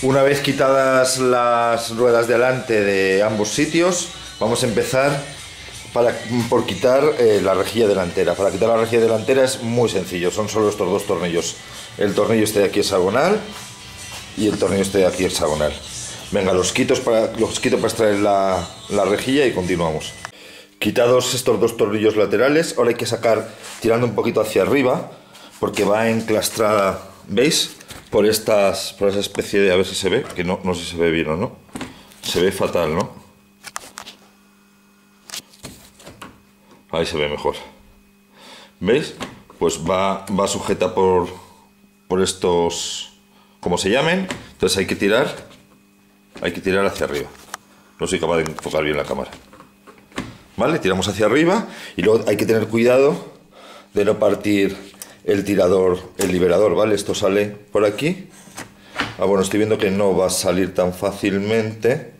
Una vez quitadas las ruedas delante de ambos sitios, vamos a empezar por quitar eh, la rejilla delantera. Para quitar la rejilla delantera es muy sencillo, son solo estos dos tornillos. El tornillo este de aquí hexagonal y el tornillo este de aquí hexagonal. Venga, los, para, los quito para extraer la, la rejilla y continuamos. Quitados estos dos tornillos laterales, ahora hay que sacar tirando un poquito hacia arriba porque va enclastrada, ¿veis? Por estas, por esa especie de, a ver si se ve, que no, no sé si se ve bien o no. Se ve fatal, ¿no? Ahí se ve mejor. ¿Veis? Pues va, va sujeta por, por estos, como se llamen. Entonces hay que tirar, hay que tirar hacia arriba. No soy capaz de enfocar bien la cámara. ¿Vale? Tiramos hacia arriba y luego hay que tener cuidado de no partir el tirador, el liberador, ¿vale? Esto sale por aquí. Ah, bueno, estoy viendo que no va a salir tan fácilmente.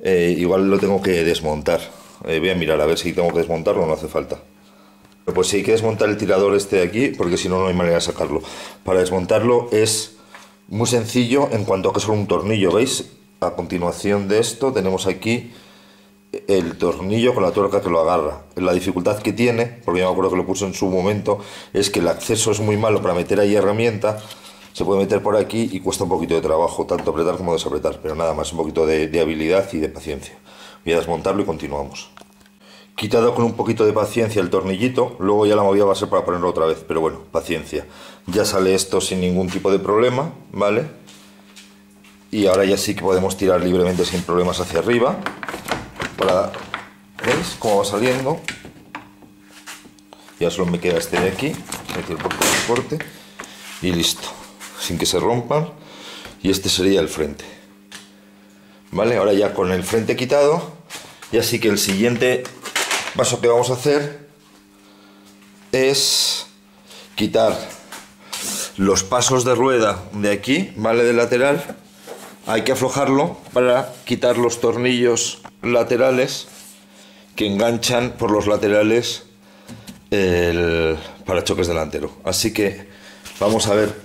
Eh, igual lo tengo que desmontar. Eh, voy a mirar a ver si tengo que desmontarlo o no hace falta. Pues sí, hay que desmontar el tirador este de aquí, porque si no, no hay manera de sacarlo. Para desmontarlo es muy sencillo en cuanto a que es un tornillo, ¿veis? A continuación de esto tenemos aquí el tornillo con la tuerca que lo agarra. La dificultad que tiene, porque yo me acuerdo que lo puse en su momento, es que el acceso es muy malo para meter ahí herramienta. Se puede meter por aquí y cuesta un poquito de trabajo, tanto apretar como desapretar, pero nada más, un poquito de, habilidad y de paciencia. Voy a desmontarlo y continuamos. Quitado con un poquito de paciencia el tornillito, luego ya la movida va a ser para ponerlo otra vez, pero bueno, paciencia. Ya sale esto sin ningún tipo de problema, ¿vale? Y ahora ya sí que podemos tirar libremente sin problemas hacia arriba para ¿veis cómo va saliendo? Ya solo me queda este de aquí, el corte y listo, sin que se rompan. Y este sería el frente. Vale, ahora ya con el frente quitado, ya sí que el siguiente paso que vamos a hacer es quitar los pasos de rueda de aquí, ¿vale? De lateral. Hay que aflojarlo para quitar los tornillos laterales que enganchan por los laterales el parachoques delantero. Así que vamos a ver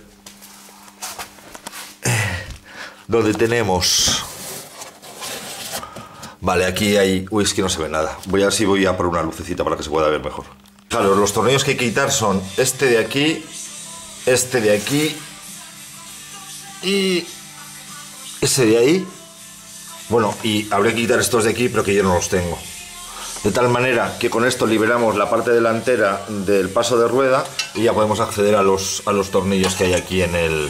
eh, donde tenemos... Vale, aquí hay... Uy, es que no se ve nada. Voy a ver si voy a por una lucecita para que se pueda ver mejor. Claro, los tornillos que hay que quitar son este de aquí, este de aquí y ese de ahí bueno, y habría que quitar estos de aquí, pero que yo no los tengo. De tal manera que con esto liberamos la parte delantera del paso de rueda y ya podemos acceder a los, a los tornillos que hay aquí en el,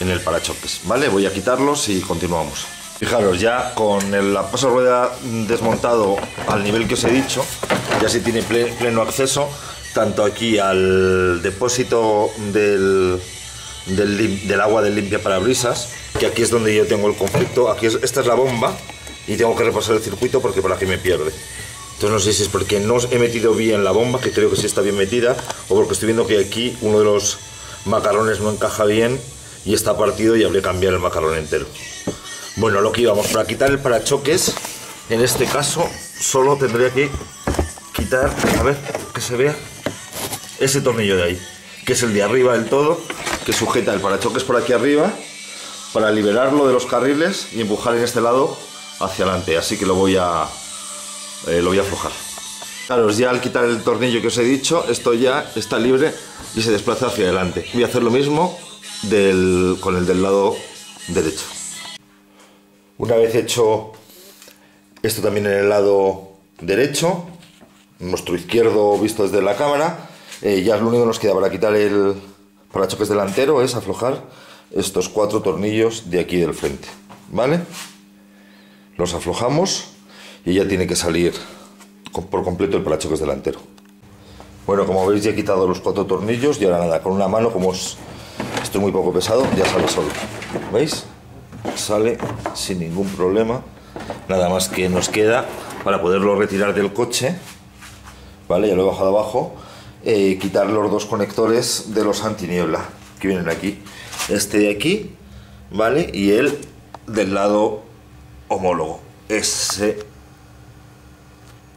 en el parachoques. ¿Vale? Voy a quitarlos y continuamos. Fijaros, ya con el paso de rueda desmontado al nivel que os he dicho, ya se tiene pleno acceso tanto aquí al depósito del, del, agua del limpia parabrisas, que aquí es donde yo tengo el conflicto. Aquí esta es la bomba y tengo que repasar el circuito porque por aquí me pierde. Entonces no sé si es porque no he metido bien la bomba, que creo que sí está bien metida, o porque estoy viendo que aquí uno de los macarrones no encaja bien y está partido y habría que cambiar el macarrón entero. Bueno, lo que íbamos, para quitar el parachoques, en este caso solo tendría que quitar, a ver, que se vea, ese tornillo de ahí, que es el de arriba del todo, que sujeta el parachoques por aquí arriba para liberarlo de los carriles y empujar en este lado hacia adelante. Así que lo voy a, eh, lo voy a aflojar. Ya al quitar el tornillo que os he dicho, esto ya está libre y se desplaza hacia adelante. Voy a hacer lo mismo con el del lado derecho. Una vez hecho esto también en el lado derecho, nuestro izquierdo visto desde la cámara, eh, ya lo único que nos queda para quitar el, para choques delantero es aflojar estos cuatro tornillos de aquí del frente, ¿vale? Los aflojamos y ya tiene que salir por completo el parachoques delantero. Bueno, como veis ya he quitado los cuatro tornillos y ahora nada, con una mano, como estoy muy poco pesado, ya sale solo. ¿Veis? Sale sin ningún problema. Nada más que nos queda para poderlo retirar del coche. ¿Vale? Ya lo he bajado abajo eh, quitar los dos conectores de los antiniebla que vienen aquí. Este de aquí, ¿vale? Y el del lado homólogo. Ese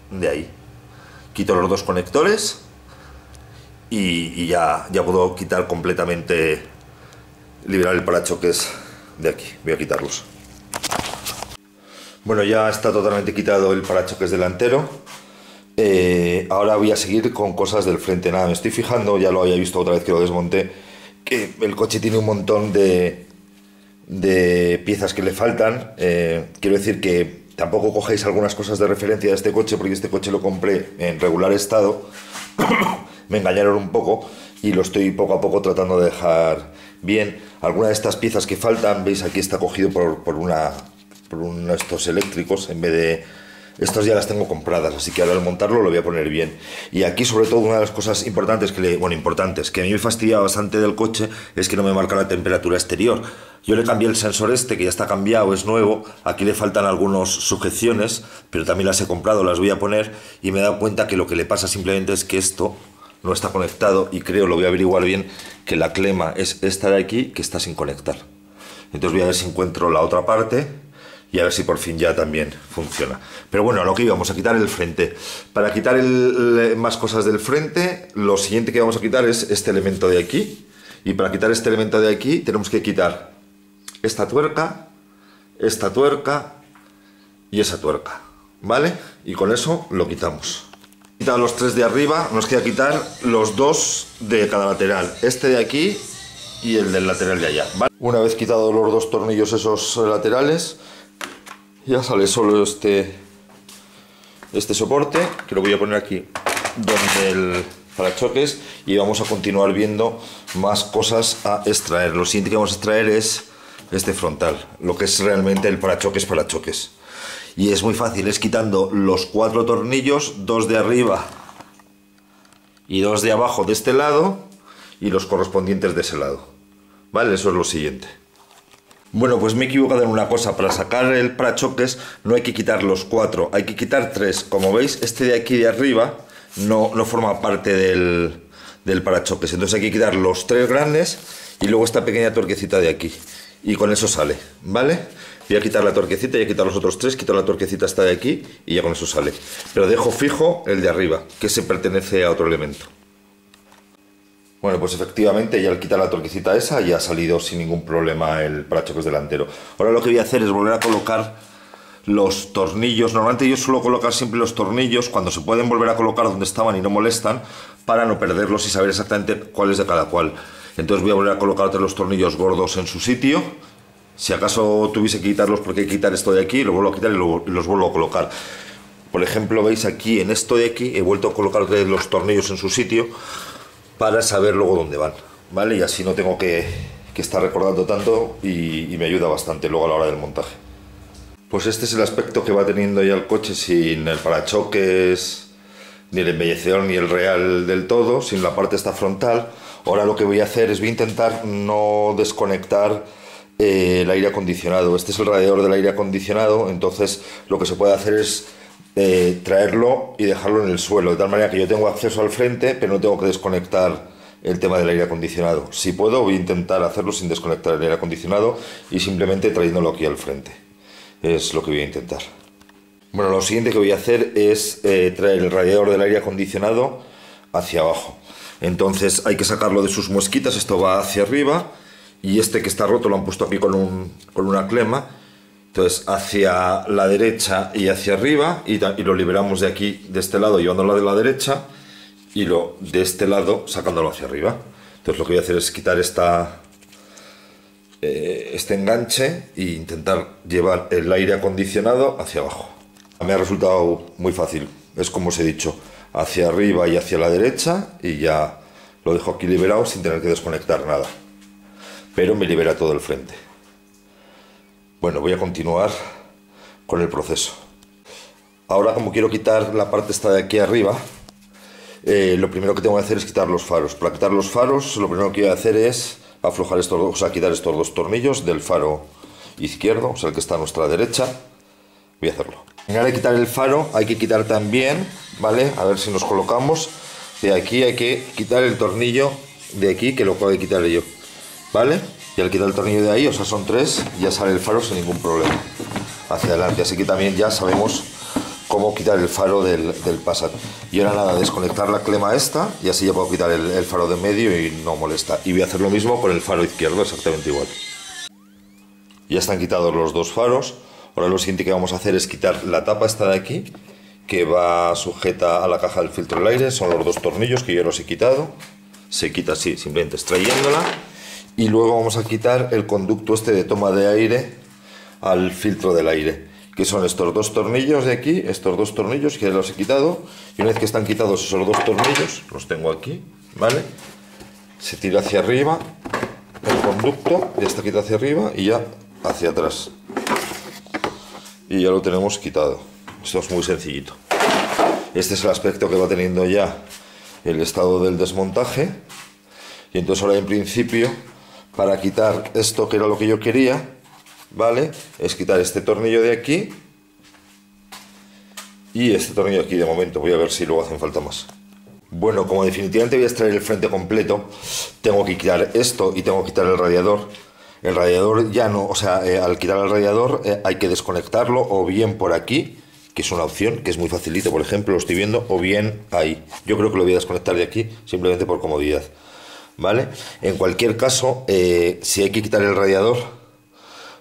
de ahí. Quito los dos conectores y, ya, ya puedo quitar completamente, liberar el parachoques de aquí. Voy a quitarlos. Bueno, ya está totalmente quitado el parachoques delantero. Eh, ahora voy a seguir con cosas del frente. Nada, me estoy fijando, ya lo había visto otra vez que lo desmonté, que el coche tiene un montón de, de piezas que le faltan. Eh, quiero decir que tampoco cogéis algunas cosas de referencia de este coche, porque este coche lo compré en regular estado. me engañaron un poco y lo estoy poco a poco tratando de dejar bien. Algunas de estas piezas que faltan, veis aquí está cogido por, por una por uno de estos eléctricos en vez de estas ya las tengo compradas, así que ahora al montarlo lo voy a poner bien. Y aquí sobre todo una de las cosas importantes que le, bueno, importantes, que a mí me fastidia bastante del coche es que no me marca la temperatura exterior. Yo le cambié el sensor este, que ya está cambiado, es nuevo, aquí le faltan algunas sujeciones, pero también las he comprado, las voy a poner y me he dado cuenta que lo que le pasa simplemente es que esto no está conectado y creo, lo voy a averiguar bien, que la clema es esta de aquí que está sin conectar. Entonces voy a ver si encuentro la otra parte y a ver si por fin ya también funciona. Pero bueno, a lo que íbamos a quitar el frente. Para quitar más cosas del frente, lo siguiente que vamos a quitar es este elemento de aquí. Y para quitar este elemento de aquí tenemos que quitar esta tuerca, esta tuerca y esa tuerca. ¿Vale? Y con eso lo quitamos. Quitado los tres de arriba, nos queda quitar los dos de cada lateral. Este de aquí y el del lateral de allá. Una vez quitado los dos tornillos esos laterales, ya sale solo este este soporte que lo voy a poner aquí donde el parachoques y vamos a continuar viendo más cosas a extraer. Lo siguiente que vamos a extraer es este frontal lo que es realmente el parachoques parachoques. Y es muy fácil es quitando los cuatro tornillos dos de arriba y dos de abajo de este lado y los correspondientes de ese lado. Vale eso es lo siguiente bueno, pues me he equivocado en una cosa. Para sacar el parachoques no hay que quitar los cuatro, hay que quitar tres. Como veis, este de aquí de arriba no, no forma parte del, del parachoques. Entonces hay que quitar los tres grandes y luego esta pequeña torquecita de aquí. Y con eso sale, ¿vale? Voy a quitar la torquecita y a quitar los otros tres, quito la torquecita esta de aquí y ya con eso sale. Pero dejo fijo el de arriba, que se pertenece a otro elemento. Bueno, pues efectivamente ya al quitar la torquecita esa ya ha salido sin ningún problema el parachoques delantero. Ahora lo que voy a hacer es volver a colocar los tornillos. Normalmente yo suelo colocar siempre los tornillos cuando se pueden volver a colocar donde estaban y no molestan para no perderlos y saber exactamente cuál es de cada cual. Entonces voy a volver a colocar los tornillos gordos en su sitio. Si acaso tuviese que quitarlos porque hay quitar esto de aquí, lo vuelvo a quitar y los vuelvo a colocar. Por ejemplo, veis aquí en esto de aquí, he vuelto a colocar los tornillos en su sitio para saber luego dónde van, ¿vale? Y así no tengo que, estar recordando tanto y, me ayuda bastante luego a la hora del montaje. Pues este es el aspecto que va teniendo ya el coche sin el parachoques, ni el embellecedor, ni el real del todo, sin la parte esta frontal. Ahora lo que voy a hacer es voy a intentar no desconectar eh, el aire acondicionado. Este es el radiador del aire acondicionado, entonces lo que se puede hacer es traerlo y dejarlo en el suelo, de tal manera que yo tengo acceso al frente, pero no tengo que desconectar el tema del aire acondicionado. Si puedo, voy a intentar hacerlo sin desconectar el aire acondicionado y simplemente trayéndolo aquí al frente. Es lo que voy a intentar. Bueno, lo siguiente que voy a hacer es eh, traer el radiador del aire acondicionado hacia abajo. Entonces hay que sacarlo de sus muesquitas, esto va hacia arriba y este que está roto lo han puesto aquí con, un, con una clema entonces, hacia la derecha y hacia arriba, y, lo liberamos de aquí, de este lado, llevándolo de la derecha, y lo de este lado, sacándolo hacia arriba. Entonces, lo que voy a hacer es quitar esta, eh, este enganche e intentar llevar el aire acondicionado hacia abajo. Me ha resultado muy fácil, es como os he dicho, hacia arriba y hacia la derecha, y ya lo dejo aquí liberado sin tener que desconectar nada. Pero me libera todo el frente. Bueno, voy a continuar con el proceso. Ahora como quiero quitar la parte esta de aquí arriba, eh, lo primero que tengo que hacer es quitar los faros. Para quitar los faros, lo primero que voy a hacer es aflojar estos dos, o sea, quitar estos dos tornillos del faro izquierdo, o sea, el que está a nuestra derecha. Voy a hacerlo. En de quitar el faro, hay que quitar también, ¿vale? A ver si nos colocamos. De aquí hay que quitar el tornillo de aquí, que lo puedo quitar yo, ¿vale? Y al quitar el tornillo de ahí, o sea, son tres, ya sale el faro sin ningún problema hacia adelante. Así que también ya sabemos cómo quitar el faro del, del Passat. Y ahora nada, desconectar la clema esta y así ya puedo quitar el, faro de medio y no molesta. Y voy a hacer lo mismo con el faro izquierdo, exactamente igual. Ya están quitados los dos faros. Ahora lo siguiente que vamos a hacer es quitar la tapa esta de aquí, que va sujeta a la caja del filtro del aire. Son los dos tornillos que yo los he quitado. Se quita así, simplemente extrayéndola. Y luego vamos a quitar el conducto este de toma de aire al filtro del aire. Que son estos dos tornillos de aquí, estos dos tornillos que los he quitado. Y una vez que están quitados esos dos tornillos, los tengo aquí, ¿vale? Se tira hacia arriba el conducto, ya está quitado hacia arriba y ya hacia atrás. Y ya lo tenemos quitado. Esto es muy sencillito. Este es el aspecto que va teniendo ya el estado del desmontaje. Y entonces ahora en principio, para quitar esto que era lo que yo quería, ¿vale? Es quitar este tornillo de aquí y este tornillo de aquí de momento. Voy a ver si luego hacen falta más. Bueno, como definitivamente voy a extraer el frente completo, tengo que quitar esto y tengo que quitar el radiador. El radiador ya no, o sea, eh, al quitar el radiador eh, hay que desconectarlo o bien por aquí, que es una opción, que es muy facilito, por ejemplo, lo estoy viendo, o bien ahí. Yo creo que lo voy a desconectar de aquí simplemente por comodidad. ¿Vale? En cualquier caso, eh, si hay que quitar el radiador,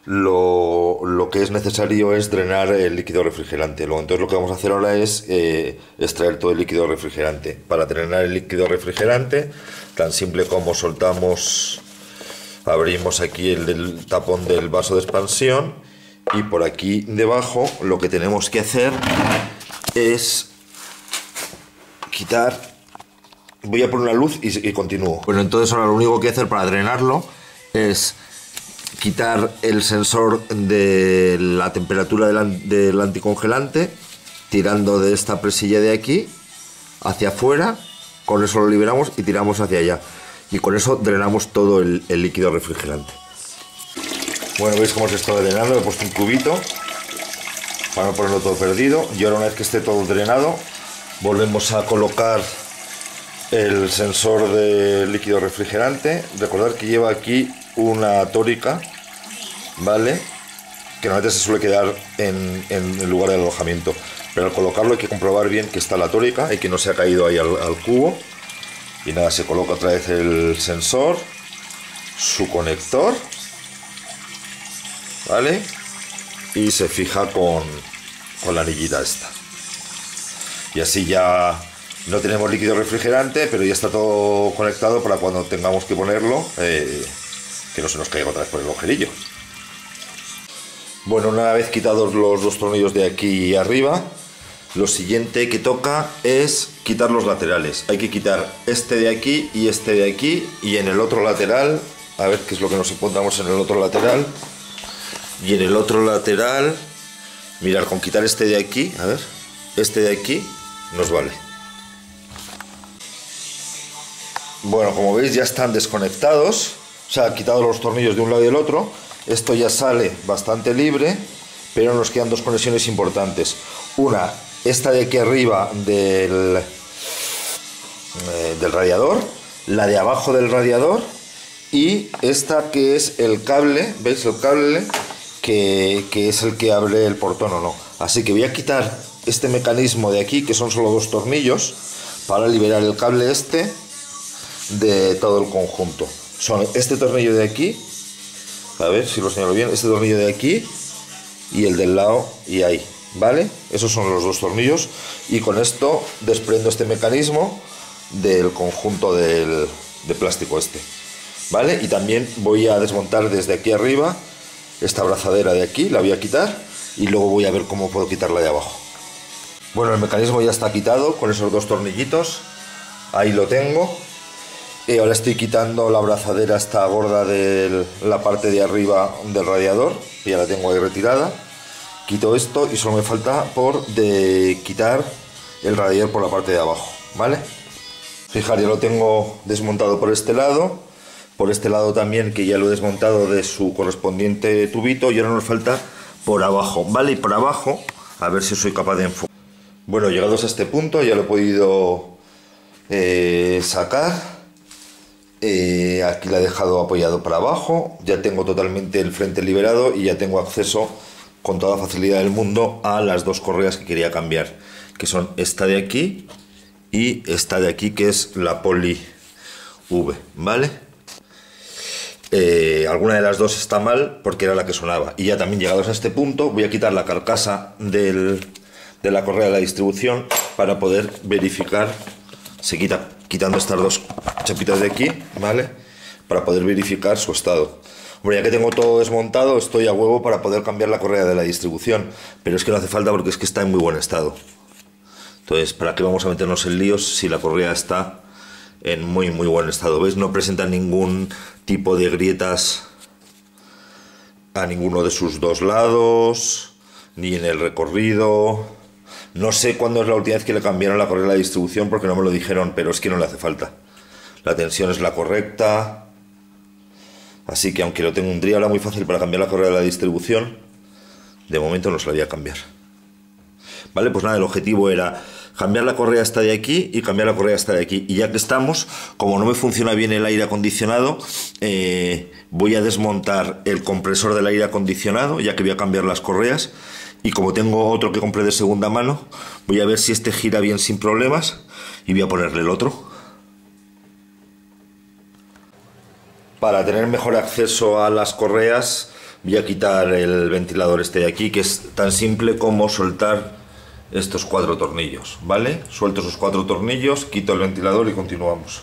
lo, que es necesario es drenar el líquido refrigerante. Luego, entonces lo que vamos a hacer ahora es extraer todo el líquido refrigerante. Para drenar el líquido refrigerante, tan simple como soltamos abrimos aquí el, tapón del vaso de expansión y por aquí debajo lo que tenemos que hacer es quitar voy a poner una luz y, continúo. Bueno entonces ahora lo único que hacer para drenarlo es quitar el sensor de la temperatura del, del anticongelante tirando de esta presilla de aquí hacia afuera con eso lo liberamos y tiramos hacia allá. Y con eso drenamos todo el, líquido refrigerante. Bueno, veis cómo se está drenando, he puesto un cubito para no ponerlo todo perdido. Y ahora una vez que esté todo drenado volvemos a colocar el sensor de líquido refrigerante. Recordad que lleva aquí una tórica, ¿vale? Que normalmente se suele quedar en, el lugar del alojamiento. Pero al colocarlo hay que comprobar bien que está la tórica y que no se ha caído ahí al cubo y nada se coloca otra vez el sensor su conector vale y se fija con, la anillita esta y así ya no tenemos líquido refrigerante pero ya está todo conectado para cuando tengamos que ponerlo eh, que no se nos caiga otra vez por el agujerillo bueno una vez quitados los dos tornillos de aquí arriba lo siguiente que toca es quitar los laterales. Hay que quitar este de aquí y este de aquí y en el otro lateral, a ver qué es lo que nos encontramos en el otro lateral. Y en el otro lateral, mirar, con quitar este de aquí, a ver, este de aquí nos vale. Bueno, como veis ya están desconectados, o sea, quitado los tornillos de un lado y del otro. Esto ya sale bastante libre, pero nos quedan dos conexiones importantes. Una esta de aquí arriba del, eh, del radiador, la de abajo del radiador y esta que es el cable, ¿veis el cable? Que, es el que abre el portón o no. Así que voy a quitar este mecanismo de aquí, que son solo dos tornillos, para liberar el cable este de todo el conjunto. Son este tornillo de aquí, a ver si lo señalo bien, este tornillo de aquí y el del lado y ahí. ¿vale? Esos son los dos tornillos y con esto desprendo este mecanismo del conjunto del, de plástico este, ¿vale? Y también voy a desmontar desde aquí arriba esta abrazadera de aquí, la voy a quitar y luego voy a ver cómo puedo quitarla de abajo. Bueno, el mecanismo ya está quitado con esos dos tornillitos, ahí lo tengo. Y ahora estoy quitando la abrazadera esta gorda de la parte de arriba del radiador, ya la tengo ahí retirada quito esto y solo me falta por quitar el radiador por la parte de abajo, ¿vale? Fijar, ya lo tengo desmontado por este lado, por este lado también que ya lo he desmontado de su correspondiente tubito y ahora nos falta por abajo, ¿vale? Y por abajo, a ver si soy capaz de enfocar. Bueno, llegados a este punto ya lo he podido eh, sacar. Eh, aquí la he dejado apoyado para abajo, ya tengo totalmente el frente liberado y ya tengo acceso con toda facilidad del mundo a las dos correas que quería cambiar, que son esta de aquí y esta de aquí, que es la poli V, ¿vale? eh, alguna de las dos está mal porque era la que sonaba. Y ya también llegados a este punto voy a quitar la carcasa del, de la correa de la distribución para poder verificar, se quita quitando estas dos chapitas de aquí, ¿vale? Para poder verificar su estado. Bueno, ya que tengo todo desmontado, estoy a huevo para poder cambiar la correa de la distribución, pero es que no hace falta porque es que está en muy buen estado. Entonces, ¿para qué vamos a meternos en líos si la correa está en muy muy buen estado? ¿Ves? No presenta ningún tipo de grietas a ninguno de sus dos lados, ni en el recorrido. No sé cuándo es la última vez que le cambiaron la correa de distribución porque no me lo dijeron, pero es que no le hace falta. La tensión es la correcta. Así que aunque lo tengo un triala muy fácil para cambiar la correa de la distribución, de momento no se la voy a cambiar. Vale, pues nada, el objetivo era cambiar la correa hasta de aquí y cambiar la correa hasta de aquí. Y ya que estamos, como no me funciona bien el aire acondicionado, eh, voy a desmontar el compresor del aire acondicionado, ya que voy a cambiar las correas. Y como tengo otro que compré de segunda mano, voy a ver si este gira bien sin problemas y voy a ponerle el otro. Para tener mejor acceso a las correas, voy a quitar el ventilador este de aquí, que es tan simple como soltar estos cuatro tornillos, ¿vale? Suelto esos cuatro tornillos, quito el ventilador y continuamos.